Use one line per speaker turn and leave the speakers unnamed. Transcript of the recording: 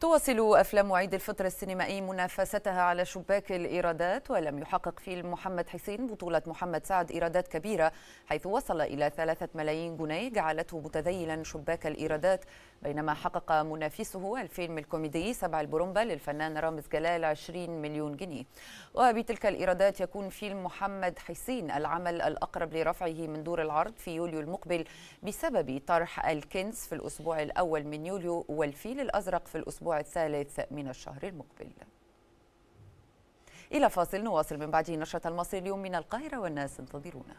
تواصل أفلام عيد الفطر السينمائي منافستها على شباك الإيرادات ولم يحقق فيلم محمد حسين بطولة محمد سعد إيرادات كبيرة حيث وصل إلى ثلاثة ملايين جنيه جعلته متذيلا شباك الإيرادات. بينما حقق منافسه الفيلم الكوميدي سبع البرومبا للفنان رامز جلال 20 مليون جنيه. وبتلك الإيرادات يكون فيلم محمد حسين العمل الأقرب لرفعه من دور العرض في يوليو المقبل بسبب طرح الكنز في الأسبوع الأول من يوليو والفيل الأزرق في الأسبوع الثالث من الشهر المقبل. إلى فاصل نواصل من بعده نشرة المصري اليوم من القاهرة والناس انتظرونا.